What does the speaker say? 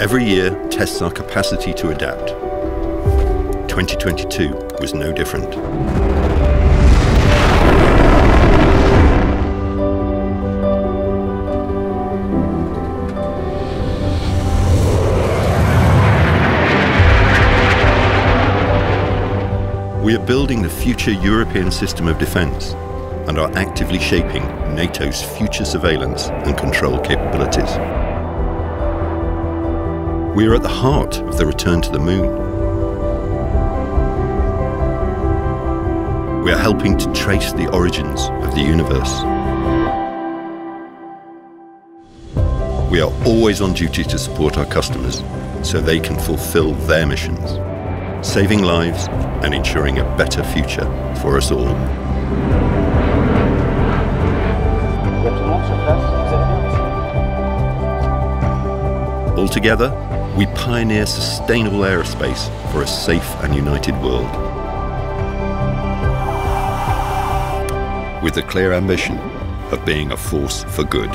Every year tests our capacity to adapt. 2022 was no different. We are building the future European system of defence and are actively shaping NATO's future surveillance and control capabilities. We are at the heart of the return to the moon. We are helping to trace the origins of the universe. We are always on duty to support our customers so they can fulfill their missions, saving lives and ensuring a better future for us all. Altogether, we pioneer sustainable aerospace for a safe and united world. With the clear ambition of being a force for good.